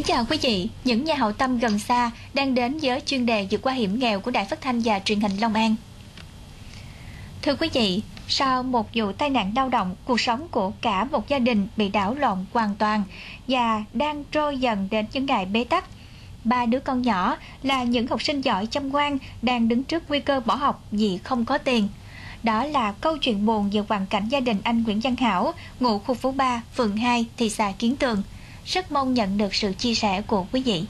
Kính chào quý vị, những nhà hậu tâm gần xa đang đến với chuyên đề vượt qua hiểm nghèo của Đài Phát thanh và Truyền hình Long An. Thưa quý vị, sau một vụ tai nạn đau động, cuộc sống của cả một gia đình bị đảo lộn hoàn toàn và đang trôi dần đến những ngày bế tắc. Ba đứa con nhỏ là những học sinh giỏi chăm ngoan đang đứng trước nguy cơ bỏ học vì không có tiền. Đó là câu chuyện buồn về hoàn cảnh gia đình anh Nguyễn Văn Hảo, ngụ khu phố 3, phường 2, thị xã Kiến Tường. Rất mong nhận được sự chia sẻ của quý vị.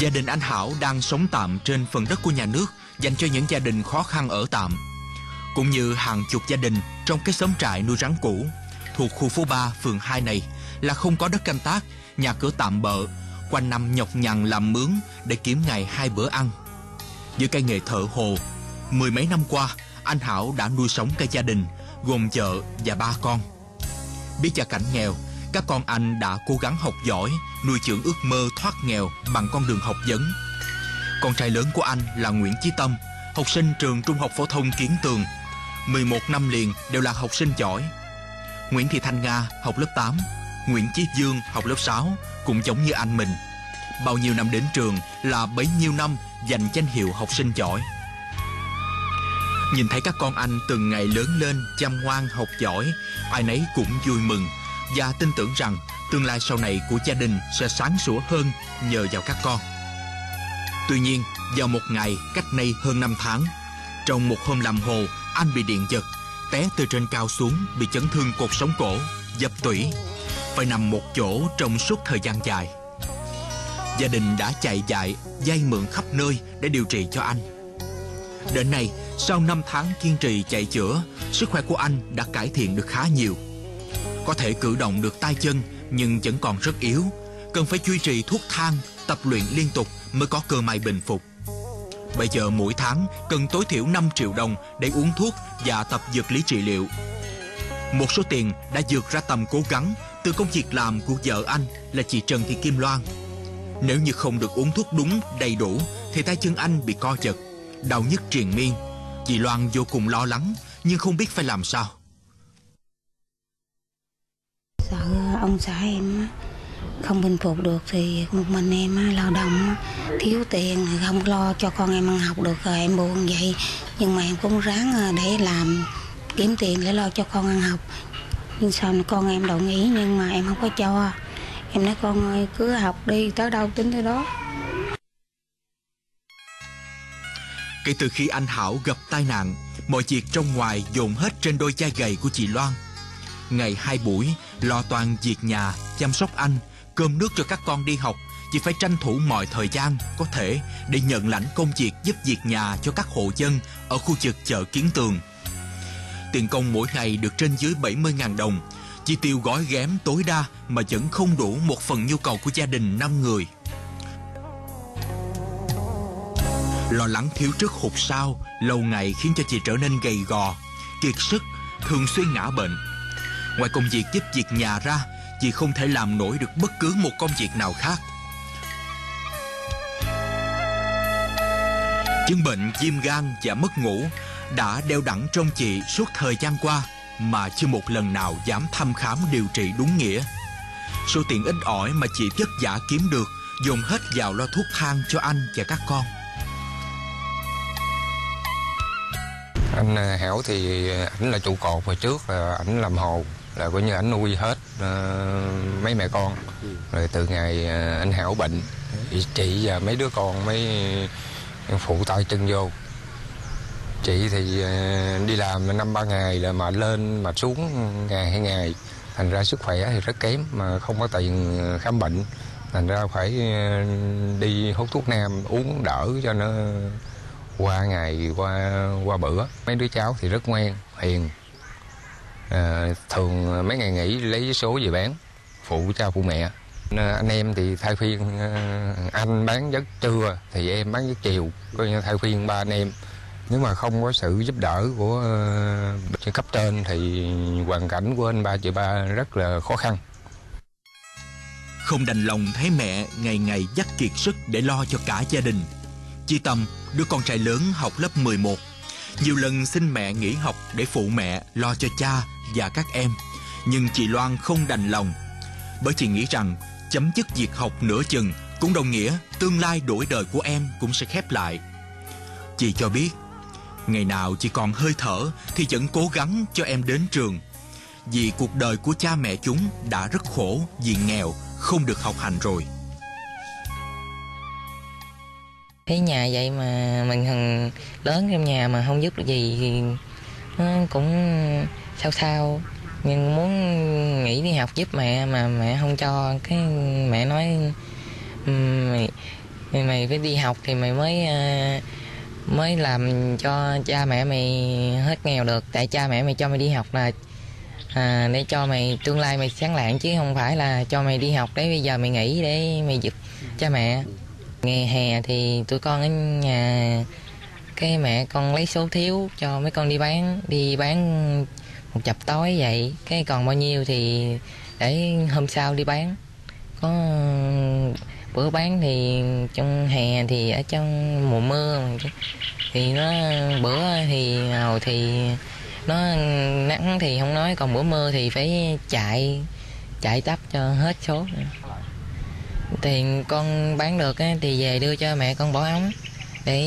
Gia đình anh Hảo đang sống tạm trên phần đất của nhà nước dành cho những gia đình khó khăn ở tạm. Cũng như hàng chục gia đình trong cái xóm trại nuôi rắn cũ thuộc khu phố 3, phường 2 này là không có đất canh tác, nhà cửa tạm bợ, quanh năm nhọc nhằn làm mướn để kiếm ngày hai bữa ăn. Giữa cây nghề thợ hồ, mười mấy năm qua, anh Hảo đã nuôi sống cả gia đình, gồm vợ và ba con. Biết gia cảnh nghèo, các con anh đã cố gắng học giỏi, nuôi dưỡng ước mơ thoát nghèo bằng con đường học vấn. Con trai lớn của anh là Nguyễn Chí Tâm, học sinh trường Trung học phổ thông Kiến Tường. 11 năm liền đều là học sinh giỏi. Nguyễn Thị Thanh Nga học lớp 8, Nguyễn Chí Dương học lớp 6 cũng giống như anh mình. Bao nhiêu năm đến trường là bấy nhiêu năm giành danh hiệu học sinh giỏi. Nhìn thấy các con anh từng ngày lớn lên chăm ngoan học giỏi, ai nấy cũng vui mừng và tin tưởng rằng tương lai sau này của gia đình sẽ sáng sủa hơn nhờ vào các con. Tuy nhiên, vào một ngày cách nay hơn 5 tháng, trong một hôm làm hồ, anh bị điện giật, té từ trên cao xuống bị chấn thương cột sống cổ, dập tủy, phải nằm một chỗ trong suốt thời gian dài. Gia đình đã chạy dại, vay mượn khắp nơi để điều trị cho anh. Đến nay, sau 5 tháng kiên trì chạy chữa, sức khỏe của anh đã cải thiện được khá nhiều. Có thể cử động được tay chân nhưng vẫn còn rất yếu, cần phải duy trì thuốc thang, tập luyện liên tục mới có cơ may bình phục. Bây giờ mỗi tháng cần tối thiểu 5 triệu đồng để uống thuốc và tập dược lý trị liệu. Một số tiền đã vượt ra tầm cố gắng từ công việc làm của vợ anh là chị Trần Thị Kim Loan. Nếu như không được uống thuốc đúng, đầy đủ thì tay chân anh bị co giật, đau nhức triền miên. Chị Loan vô cùng lo lắng, nhưng không biết phải làm sao. sợ ông xã em không bình phục được thì một mình em lao động thiếu tiền, không lo cho con em ăn học được rồi em buồn vậy. Nhưng mà em cũng ráng à, để làm, kiếm tiền để lo cho con ăn học. Nhưng sau này con em đồng ý nhưng mà em không có cho. Em nói con ơi, cứ học đi, tới đâu tính tới đó. Kể từ khi anh Hảo gặp tai nạn, mọi việc trong ngoài dồn hết trên đôi vai gầy của chị Loan. Ngày hai buổi, lo toàn việc nhà, chăm sóc anh, cơm nước cho các con đi học, chị phải tranh thủ mọi thời gian có thể để nhận lãnh công việc giúp việc nhà cho các hộ dân ở khu vực chợ Kiến Tường. Tiền công mỗi ngày được trên dưới 70.000 đồng, chi tiêu gói ghém tối đa mà vẫn không đủ một phần nhu cầu của gia đình 5 người. Lo lắng thiếu trước hụt sau lâu ngày khiến cho chị trở nên gầy gò, kiệt sức, thường xuyên ngã bệnh. Ngoài công việc giúp việc nhà ra, chị không thể làm nổi được bất cứ một công việc nào khác. Chứng bệnh viêm gan và mất ngủ đã đeo đẳng trong chị suốt thời gian qua mà chưa một lần nào dám thăm khám điều trị đúng nghĩa. Số tiền ít ỏi mà chị vất vả kiếm được dùng hết vào lo thuốc thang cho anh và các con. Anh à, hảo hẻo thì à, ảnh là trụ cột hồi trước là ảnh làm hồ là coi như ảnh nuôi hết uh, mấy mẹ con. Rồi từ ngày uh, anh hẻo bệnh thì chị và mấy đứa con mới phụ tay chân vô. Chị thì uh, đi làm năm ba ngày là mà lên mà xuống ngày hai ngày. Thành ra sức khỏe thì rất kém mà không có tiền khám bệnh. Thành ra phải đi hút thuốc nam uống đỡ cho nó qua ngày qua qua bữa. Mấy đứa cháu thì rất ngoan hiền. À, thường mấy ngày nghỉ lấy số về bán phụ cha phụ mẹ. À, anh em thì thay phiên à, anh bán giấc trưa thì em bán giấc chiều coi như thay phiên ba anh em. Nếu mà không có sự giúp đỡ của uh, cấp trên thì hoàn cảnh của anh ba chị ba rất là khó khăn. Không đành lòng thấy mẹ ngày ngày dắt kiệt sức để lo cho cả gia đình. Chi Tâm, đứa con trai lớn học lớp 11, Nhiều lần xin mẹ nghỉ học để phụ mẹ lo cho cha và các em. Nhưng chị Loan không đành lòng. Bởi chị nghĩ rằng chấm dứt việc học nửa chừng cũng đồng nghĩa tương lai đổi đời của em cũng sẽ khép lại. Chị cho biết, ngày nào chị còn hơi thở thì vẫn cố gắng cho em đến trường. Vì cuộc đời của cha mẹ chúng đã rất khổ vì nghèo, không được học hành rồi. Thấy nhà vậy mà mình thằng lớn trong nhà mà không giúp được gì thì nó cũng sao sao. Nhưng muốn nghỉ đi học giúp mẹ mà mẹ không cho. Cái mẹ nói ừ, mày mày, mày phải đi học thì mày mới uh, mới làm cho cha mẹ mày hết nghèo được. Tại cha mẹ mày cho mày đi học là à, để cho mày tương lai mày sáng lạng chứ không phải là cho mày đi học. Đấy bây giờ mày nghỉ để mày giúp cha mẹ. Ngày hè thì tụi con ở nhà, cái mẹ con lấy số thiếu cho mấy con đi bán đi bán một chập tối vậy. Cái còn bao nhiêu thì để hôm sau đi bán. Có, bữa bán thì trong hè thì ở trong mùa mưa thì nó, bữa thì hồi thì nó nắng thì không nói, còn bữa mưa thì phải chạy chạy tấp cho hết số tiền con bán được thì về đưa cho mẹ con bỏ ống để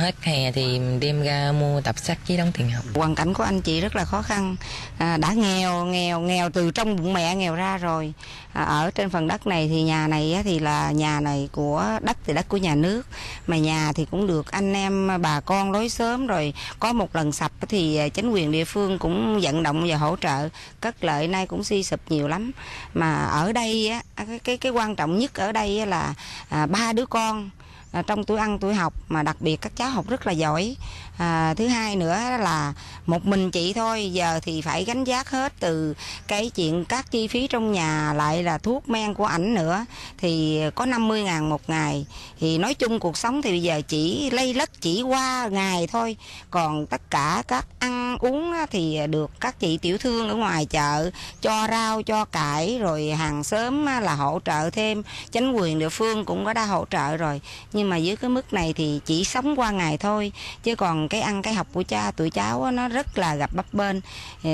hết hè thì đem ra mua tập sách với đóng tiền học. Hoàn cảnh của anh chị rất là khó khăn. À, đã nghèo nghèo nghèo từ trong bụng mẹ nghèo ra rồi. À, ở trên phần đất này thì nhà này thì là nhà này của đất thì đất của nhà nước. Mà nhà thì cũng được anh em bà con lối sớm rồi. Có một lần sập thì à, chính quyền địa phương cũng vận động và hỗ trợ. Cất lợi nay cũng suy sụp nhiều lắm. Mà ở đây á cái cái, cái quan trọng nhất ở đây là à, ba đứa con à, trong tuổi ăn tuổi học mà đặc biệt các cháu học rất là giỏi. À, thứ hai nữa là một mình chị thôi giờ thì phải gánh giác hết từ cái chuyện các chi phí trong nhà lại là thuốc men của ảnh nữa. Thì có 50 ngàn một ngày. Thì nói chung cuộc sống thì bây giờ chỉ lây lất chỉ qua ngày thôi. Còn tất cả các ăn uống thì được các chị tiểu thương ở ngoài chợ cho rau cho cải rồi hàng xóm là hỗ trợ thêm. Chính quyền địa phương cũng có đã hỗ trợ rồi. nhưng nhưng mà dưới cái mức này thì chỉ sống qua ngày thôi. Chứ còn cái ăn cái học của cha tụi cháu nó rất là gặp bấp bên ờ,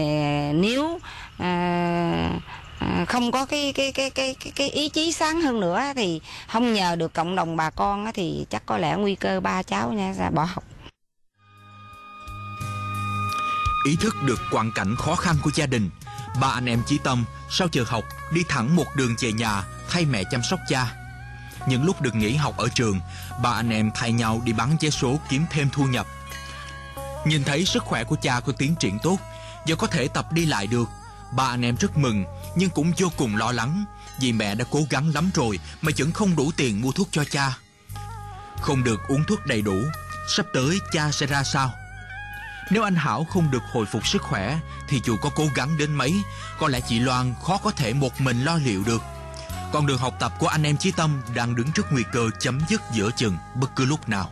nếu à, không có cái cái, cái cái cái cái ý chí sáng hơn nữa thì không nhờ được cộng đồng bà con thì chắc có lẽ nguy cơ ba cháu nha ra bỏ học. Ý thức được hoàn cảnh khó khăn của gia đình ba anh em chí tâm sau giờ học đi thẳng một đường về nhà thay mẹ chăm sóc cha những lúc được nghỉ học ở trường, ba anh em thay nhau đi bán vé số kiếm thêm thu nhập. Nhìn thấy sức khỏe của cha có tiến triển tốt, Giờ có thể tập đi lại được. Ba anh em rất mừng, Nhưng cũng vô cùng lo lắng, Vì mẹ đã cố gắng lắm rồi Mà vẫn không đủ tiền mua thuốc cho cha. Không được uống thuốc đầy đủ, Sắp tới cha sẽ ra sao? Nếu anh Hảo không được hồi phục sức khỏe, Thì dù có cố gắng đến mấy, Có lẽ chị Loan khó có thể một mình lo liệu được con đường học tập của anh em Chí Tâm Đang đứng trước nguy cơ chấm dứt giữa chừng Bất cứ lúc nào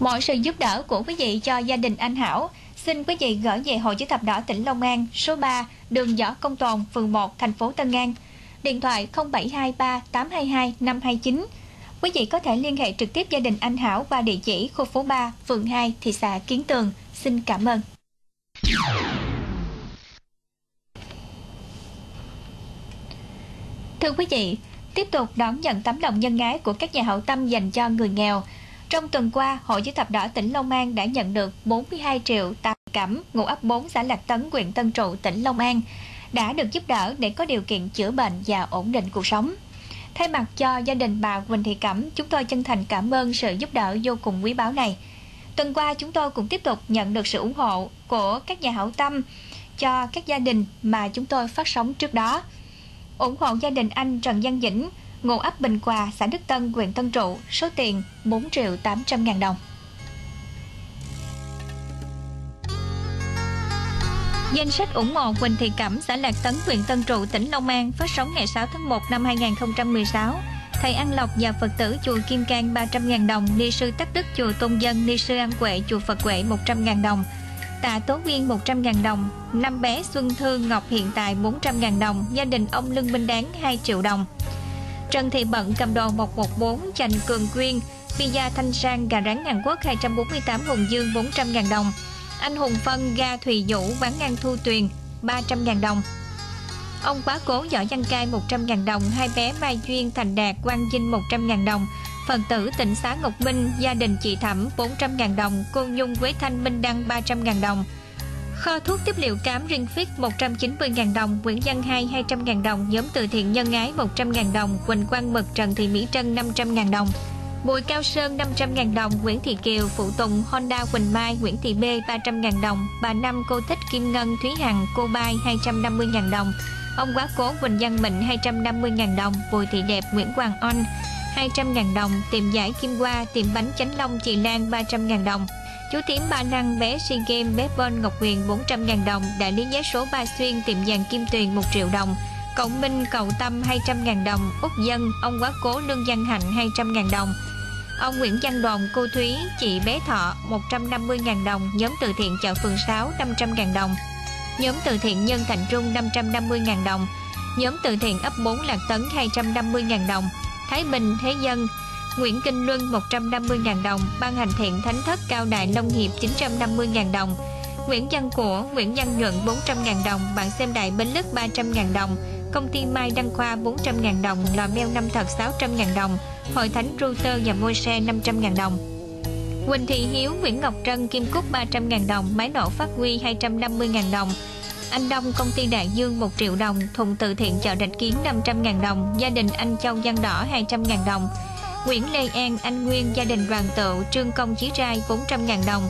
Mọi sự giúp đỡ của quý vị cho gia đình anh Hảo, xin quý vị gửi về Hội chữ thập đỏ tỉnh Long An, số 3, đường Võ Công toàn phường 1, thành phố Tân An. Điện thoại 0723 822 529. Quý vị có thể liên hệ trực tiếp gia đình anh Hảo qua địa chỉ khu phố 3, phường 2, thị xã Kiến Tường. Xin cảm ơn. Thưa quý vị, tiếp tục đón nhận tấm lòng nhân ái của các nhà hậu tâm dành cho người nghèo – trong tuần qua, Hội chữ thập đỏ tỉnh Long An đã nhận được 42 triệu tạm cẩm ngụ ấp 4 xã Lạc Tấn, huyện Tân Trụ, tỉnh Long An đã được giúp đỡ để có điều kiện chữa bệnh và ổn định cuộc sống. Thay mặt cho gia đình bà Quỳnh Thị Cẩm, chúng tôi chân thành cảm ơn sự giúp đỡ vô cùng quý báu này. Tuần qua chúng tôi cũng tiếp tục nhận được sự ủng hộ của các nhà hảo tâm cho các gia đình mà chúng tôi phát sóng trước đó ủng hộ gia đình anh Trần Văn Dĩnh ngụ ấp Bình Quà, xã Đức Tân, huyện Tân Trụ, số tiền 4 triệu 800 ngàn đồng. Danh sách ủng hộ Quỳnh Thị Cẩm, xã Lạc Tấn, huyện Tân Trụ, tỉnh Long An phát sóng ngày 6 tháng 1 năm 2016. Thầy An Lộc và Phật tử chùa Kim Cang 300.000 đồng, ni sư Tắc Đức chùa Tôn Dân, ni sư An Quệ chùa Phật Quệ 100.000 đồng, Tạ Tố Nguyên 100.000 đồng, năm bé Xuân Thư Ngọc hiện tại 400.000 đồng, gia đình ông Lương Minh Đáng 2 triệu đồng. Trần Thị Bận cầm đồ 114 Chành Cường Quyên Pizza Thanh Sang gà rán Hàn Quốc 248 Hùng Dương 400.000 đồng. Anh Hùng Phân ga Thùy Vũ bán ngang Thu Tuyền 300.000 đồng. Ông quá cố Võ văn cai 100.000 đồng, hai bé Mai Duyên Thành Đạt Quang Vinh 100.000 đồng. Phần tử tịnh xá Ngọc Minh, gia đình chị Thẩm 400.000 đồng, cô Nhung với Thanh Minh Đăng 300.000 đồng. Kho thuốc tiếp liệu cám Rinfix 190.000 đồng, Nguyễn Văn Hai 200.000 đồng, nhóm từ thiện nhân ái 100.000 đồng, Quỳnh Quang Mực Trần Thị Mỹ Trân 500.000 đồng. Bùi Cao Sơn 500.000 đồng, Nguyễn Thị Kiều, Phụ Tùng, Honda Quỳnh Mai, Nguyễn Thị B 300.000 đồng, bà Năm cô thích Kim Ngân, Thúy Hằng, cô Bai 250.000 đồng, ông quá cố Quỳnh Văn Mịnh 250.000 đồng, Bùi Thị Đẹp, Nguyễn Hoàng On 200.000 đồng, tiệm giải Kim Hoa, tiệm bánh Chánh Long Chị Lan 300.000 đồng. Chú Tím Ba Năng, bé SEA Games, bé Bon Ngọc Huyền 400.000 đồng, đại lý giá số Ba Xuyên, tiệm vàng Kim Tuyền 1 triệu đồng, Cộng Minh, Cầu Tâm 200.000 đồng, Úc Dân, ông quá cố Lương Văn Hạnh 200.000 đồng. Ông Nguyễn Văn Đoàn, cô Thúy, chị bé Thọ 150.000 đồng, nhóm từ thiện chợ phường 6 500.000 đồng, nhóm từ thiện Nhân Thành Trung 550.000 đồng, nhóm từ thiện ấp 4 Lạc Tấn 250.000 đồng, Thái Bình Thế Dân, Nguyễn Kinh Luân 150.000 đồng, Ban hành thiện Thánh thất Cao Đại Nông nghiệp 950.000 đồng, Nguyễn Văn Của, Nguyễn Văn Nhuận 400.000 đồng, bạn xem đại Bến Lức 300.000 đồng, công ty Mai Đăng Khoa 400.000 đồng, lò meo năm thật 600.000 đồng, Hội Thánh Router và môi xe 500.000 đồng. Quỳnh Thị Hiếu, Nguyễn Ngọc Trân, Kim Cúc 300.000 đồng, máy nổ phát huy 250.000 đồng. Anh Đông, công ty Đại Dương 1 triệu đồng, thùng từ thiện chợ Rạch Kiến 500.000 đồng, gia đình anh Châu Văn Đỏ 200.000 đồng. Nguyễn Lê An, anh Nguyên, gia đình đoàn tựu, Trương Công Chí Trai 400.000 đồng.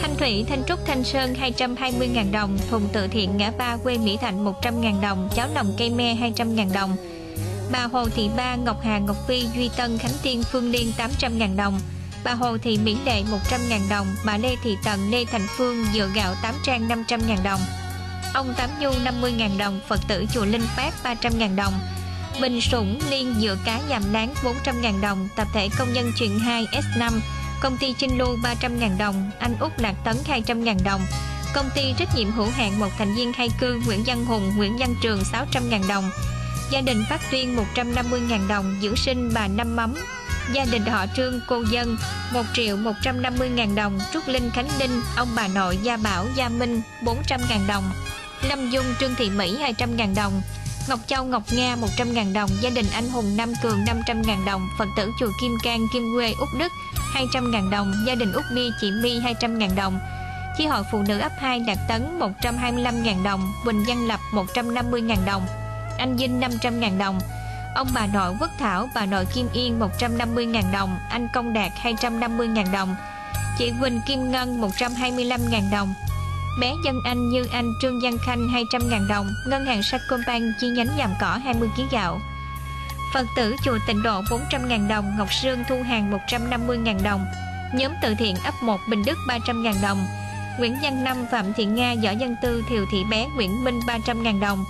Thanh Thủy, Thanh Trúc, Thanh Sơn 220.000 đồng, thùng từ thiện ngã ba quê Mỹ Thạnh 100.000 đồng, cháo lòng cây me 200.000 đồng. Bà Hồ Thị Ba, Ngọc Hà, Ngọc Phi, Duy Tân, Khánh Tiên, Phương Liên 800.000 đồng. Bà Hồ Thị Mỹ Lệ 100.000 đồng, bà Lê Thị Tần, Lê Thành Phương, dựa gạo 8 trang 500.000 đồng. Ông Tám Nhu 50.000 đồng, Phật tử chùa Linh Phát 300.000 đồng. Bình Sủng, Liên dựa cá Dàm Láng 400.000 đồng, tập thể công nhân chuyện 2 S5, công ty Trinh Lu 300.000 đồng, anh Úc Lạc Tấn 200.000 đồng, công ty trách nhiệm hữu hạn một thành viên khai cư Nguyễn Văn Hùng, Nguyễn Văn Trường 600.000 đồng, gia đình Phát Tuyên 150.000 đồng, dưỡng sinh bà Năm Mắm, gia đình họ Trương cô dân 1 triệu 150.000 đồng, Trúc Linh Khánh Linh, ông bà nội Gia Bảo Gia Minh 400.000 đồng, Lâm Dung Trương Thị Mỹ 200.000 đồng, Ngọc Châu Ngọc Nga 100.000 đồng, gia đình anh Hùng Nam Cường 500.000 đồng, Phật tử chùa Kim Cang Kim Quê Úc Đức 200.000 đồng, gia đình Úc My chị My 200.000 đồng, chi hội phụ nữ ấp 2 Đạt Tấn 125.000 đồng, Quỳnh Văn Lập 150.000 đồng, anh Vinh 500.000 đồng, ông bà nội Quốc Thảo, bà nội Kim Yên 150.000 đồng, anh Công Đạt 250.000 đồng, chị Quỳnh Kim Ngân 125.000 đồng, bé Dân Anh Như Anh Trương Văn Khanh 200.000 đồng, ngân hàng Sacombank chi nhánh giảm Cỏ 20 kg gạo. Phật tử chùa Tịnh Độ 400.000 đồng, Ngọc Sương Thu Hàng 150.000 đồng, nhóm từ thiện ấp 1 Bình Đức 300.000 đồng, Nguyễn Văn Năm Phạm Thị Nga Võ Văn Tư Thiều Thị Bé Nguyễn Minh 300.000 đồng,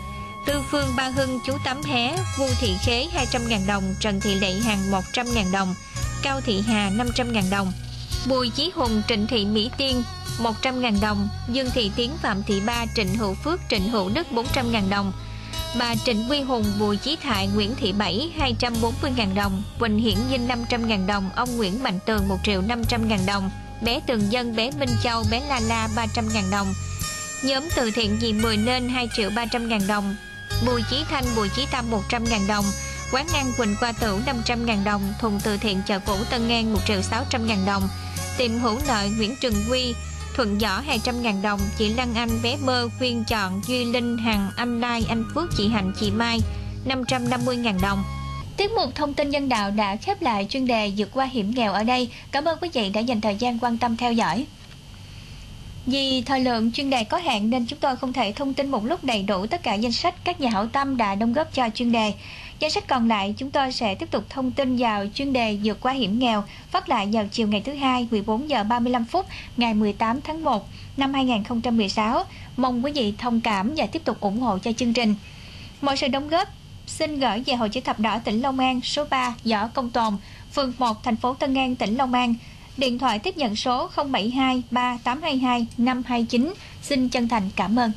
Tư Phương Ba Hưng Chú Tắm Hé Vu Thị Khế 200.000 đồng, Trần Thị Lệ hàng 100.000 đồng, Cao Thị Hà 500.000 đồng, Bùi Chí Hùng Trịnh Thị Mỹ Tiên 100.000 đồng, Dương Thị Tiến Phạm Thị Ba Trịnh Hữu Phước Trịnh Hữu Đức 400.000 đồng, bà Trịnh Quy Hùng Bùi Chí Thại Nguyễn Thị Bảy 240.000 đồng, Quỳnh Hiển Dinh 500.000 đồng, ông Nguyễn Mạnh Tường 1 triệu 500.000 đồng, bé Tường Dân bé Minh Châu bé La La 300.000 đồng, nhóm từ thiện dì 10 nên 2 triệu 300.000 đồng, Bùi Chí Thanh Bùi Chí Tâm 100.000 đồng, quán ăn Quỳnh Qua Tửu 500.000 đồng, thùng từ thiện chợ cũ Tân An 1 triệu 600.000 đồng, tiệm hữu lợi Nguyễn Trường Quy Thuận Võ 200.000 đồng, chị Lăng Anh bé mơ khuyên chọn Duy Linh Hằng Anh Lai Anh Phước chị Hạnh chị Mai 550.000 đồng. Tiết mục thông tin nhân đạo đã khép lại chuyên đề vượt qua hiểm nghèo ở đây. Cảm ơn quý vị đã dành thời gian quan tâm theo dõi. Vì thời lượng chuyên đề có hạn nên chúng tôi không thể thông tin một lúc đầy đủ tất cả danh sách các nhà hảo tâm đã đóng góp cho chuyên đề. Danh sách còn lại chúng tôi sẽ tiếp tục thông tin vào chuyên đề vượt qua hiểm nghèo phát lại vào chiều ngày thứ hai 14 giờ 35 phút ngày 18 tháng 1 năm 2016. Mong quý vị thông cảm và tiếp tục ủng hộ cho chương trình. Mọi sự đóng góp xin gửi về Hội chữ thập đỏ tỉnh Long An số 3 Võ Công Tồn, phường 1 thành phố Tân An tỉnh Long An. Điện thoại tiếp nhận số 072 3822 529. Xin chân thành cảm ơn.